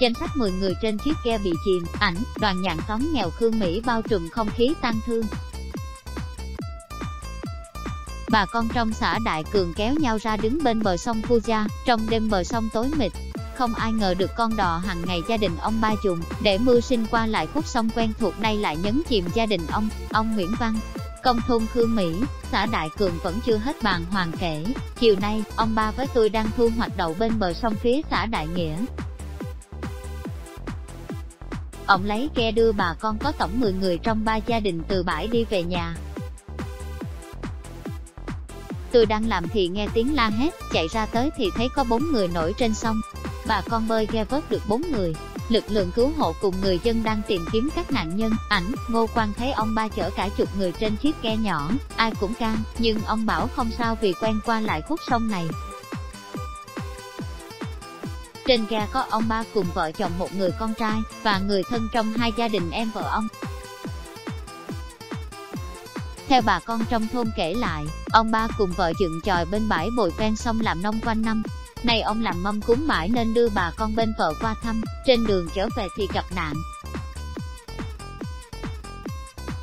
danh sách 10 người trên chiếc ghe bị chìm, ảnh, đoàn nhạn xóm nghèo Khương Mỹ bao trùm không khí tang thương. Bà con trong xã Đại Cường kéo nhau ra đứng bên bờ sông phu gia trong đêm bờ sông tối mịt. Không ai ngờ được con đò hàng ngày gia đình ông ba dùng, để mưu sinh qua lại khúc sông quen thuộc nay lại nhấn chìm gia đình ông, ông Nguyễn Văn. Công thôn Khương Mỹ, xã Đại Cường vẫn chưa hết bàn hoàng kể. Chiều nay, ông ba với tôi đang thu hoạch đậu bên bờ sông phía xã Đại Nghĩa. Ông lấy ghe đưa bà con có tổng 10 người trong ba gia đình từ bãi đi về nhà. Tôi đang làm thì nghe tiếng la hét, chạy ra tới thì thấy có bốn người nổi trên sông. Bà con bơi ghe vớt được bốn người. Lực lượng cứu hộ cùng người dân đang tìm kiếm các nạn nhân. Ảnh, Ngô Quang thấy ông ba chở cả chục người trên chiếc ghe nhỏ, ai cũng can, nhưng ông bảo không sao vì quen qua lại khúc sông này. Trên ghe có ông ba cùng vợ chồng một người con trai, và người thân trong hai gia đình em vợ ông. Theo bà con trong thôn kể lại, ông ba cùng vợ dựng tròi bên bãi bồi ven sông làm nông quanh năm. Nay ông làm mâm cúng mãi nên đưa bà con bên vợ qua thăm, trên đường trở về thì gặp nạn.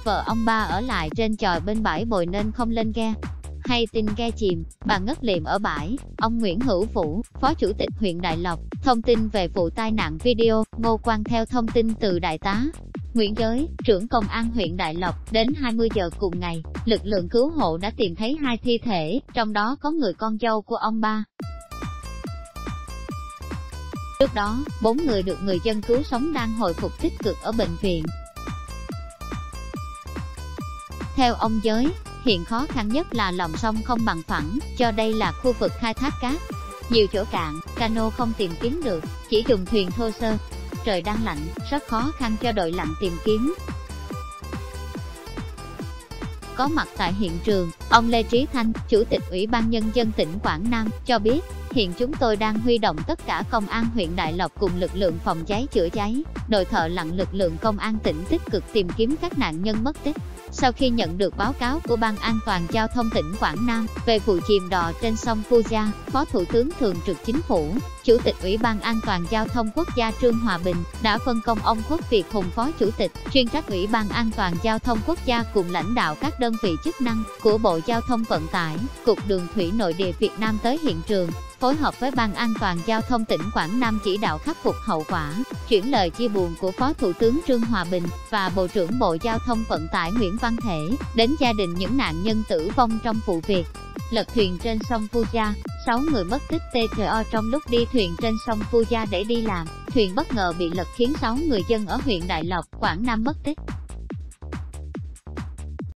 Vợ ông ba ở lại trên tròi bên bãi bồi nên không lên ghe, hay tin ghe chìm, bà ngất liệm ở bãi, ông Nguyễn Hữu Vũ, Phó Chủ tịch huyện Đại Lộc, thông tin về vụ tai nạn video, Ngô Quang theo thông tin từ Đại tá. Nguyễn Giới, trưởng công an huyện Đại Lộc, đến 20 giờ cùng ngày, lực lượng cứu hộ đã tìm thấy hai thi thể, trong đó có người con dâu của ông ba. Trước đó, bốn người được người dân cứu sống đang hồi phục tích cực ở bệnh viện. Theo ông Giới, hiện khó khăn nhất là lòng sông không bằng phẳng, cho đây là khu vực khai thác cát. Nhiều chỗ cạn, cano không tìm kiếm được, chỉ dùng thuyền thô sơ. Trời đang lạnh, rất khó khăn cho đội lặn tìm kiếm. Có mặt tại hiện trường, ông Lê Trí Thanh, Chủ tịch Ủy ban Nhân dân tỉnh Quảng Nam, cho biết, hiện chúng tôi đang huy động tất cả công an huyện Đại Lộc cùng lực lượng phòng cháy chữa cháy, đội thợ lặn lực lượng công an tỉnh tích cực tìm kiếm các nạn nhân mất tích. Sau khi nhận được báo cáo của Ban An toàn Giao thông tỉnh Quảng Nam về vụ chìm đò trên sông Puja, Phó Thủ tướng Thường trực Chính phủ, Chủ tịch Ủy ban An toàn Giao thông Quốc gia Trương Hòa Bình đã phân công ông Quốc Việt Hùng Phó Chủ tịch, chuyên trách Ủy ban An toàn Giao thông Quốc gia cùng lãnh đạo các đơn vị chức năng của Bộ Giao thông Vận tải, Cục Đường Thủy Nội địa Việt Nam tới hiện trường, phối hợp với Ban An toàn Giao thông tỉnh Quảng Nam chỉ đạo khắc phục hậu quả, chuyển lời chia buồn của Phó Thủ tướng Trương Hòa Bình và Bộ trưởng Bộ Giao thông Vận tải Nguyễn Văn Thể đến gia đình những nạn nhân tử vong trong vụ việc. Lật thuyền trên sông Puja, 6 người mất tích TTO trong lúc đi thuyền trên sông Puja để đi làm, thuyền bất ngờ bị lật khiến 6 người dân ở huyện Đại Lộc, Quảng Nam mất tích.